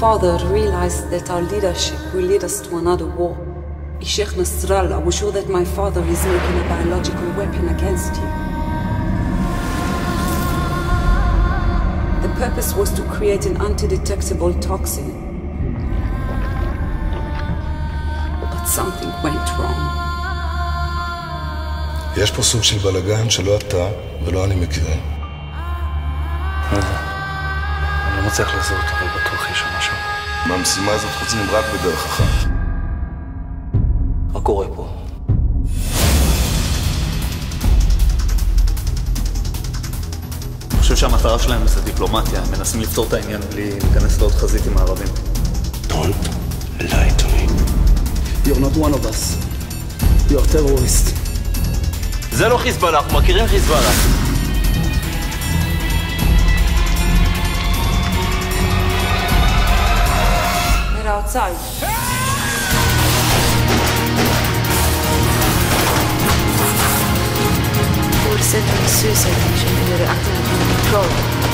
father realized that our leadership will lead us to another war. Sheikh Nasrallah was sure that my father is making a biological weapon against you. The purpose was to create an anti-detectable toxin. But something went wrong. יש פה סוג של בלגן שלא אתה ולא אני מכירים. מה זה? אני לא מצליח לזהות, אבל בטוח יש שם משהו. מהמשימה הזאת חוזרים רק בדרך אחת. מה קורה פה? אני חושב שהמטרה שלהם זה דיפלומטיה, הם מנסים לפתור את העניין בלי להיכנס לעוד חזית עם הערבים. Don't lie to me. You're not one of us. You're a terrorist. זה לא חיזבאללה, אנחנו מכירים חיזבאללה. They're outside. They were sent on a suicide mission and they're acting under control.